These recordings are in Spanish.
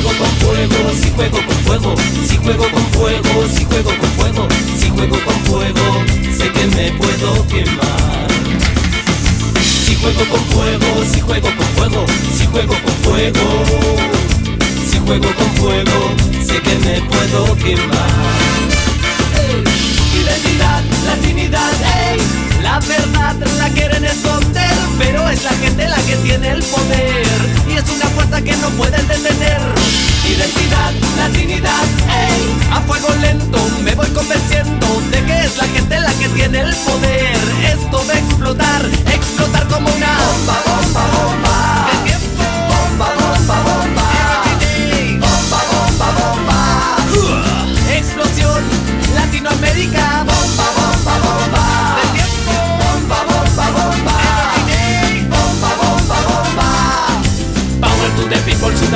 juego con fuego, si juego con fuego, si juego con fuego, si juego con fuego, si juego con fuego, sé que me puedo quemar. Si juego con fuego, si juego con fuego, si juego con fuego, si juego con fuego, sé que me puedo quemar. Hey, identidad, latinidad, hey, la verdad la quieren esconder, pero es la gente la que tiene el poder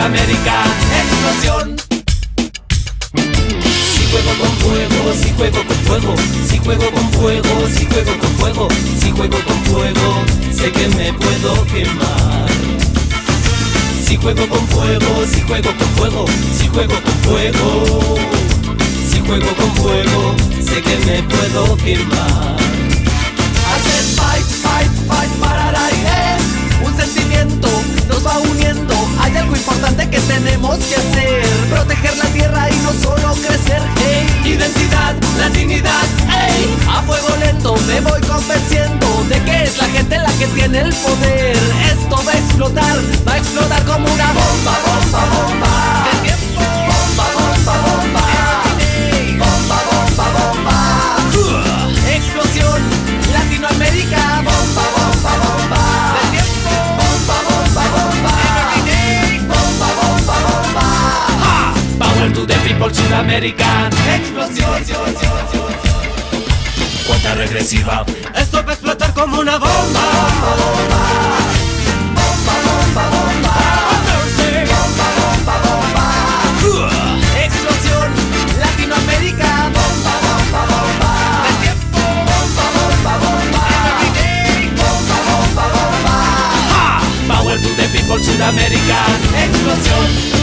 Sudamérica, explosión. Si juego con fuego, si juego con fuego, si juego con fuego, si juego con fuego, si juego con fuego, sé que me puedo quemar. Si juego con fuego, si juego con fuego, si juego con fuego, si juego con fuego, sé que me puedo quemar. Proteger la tierra y no solo crecer. Hey, identidad, latinidad, ey. A fuego lento me voy convenciendo de que es la gente la que tiene el poder. Explosión. Cuenta regresiva. Esto va a explotar como una bomba. Bomba, bomba Bomba, bomba, bomba Bomba, bomba, bomba Explosión. Latinoamérica. Bomba, bomba, bomba. El tiempo. Bomba, bomba, bomba. Bomba, bomba, bomba. Power to the people Sudamérica. Explosión.